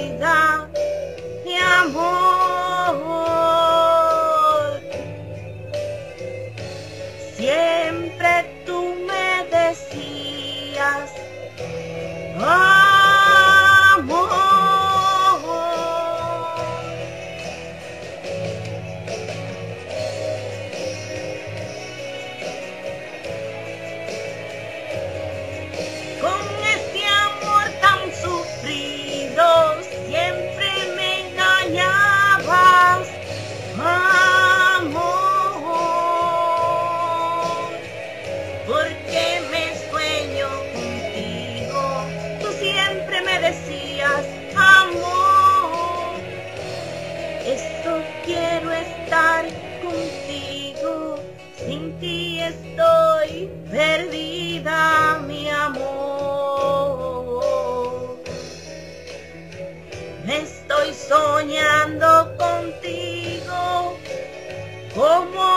perdida, mi amor. Siempre tú me decías, amor. Porque me sueño contigo, tú siempre me decías, amor. Esto quiero estar contigo, sin ti estoy perdida, mi amor. Me estoy soñando contigo, como.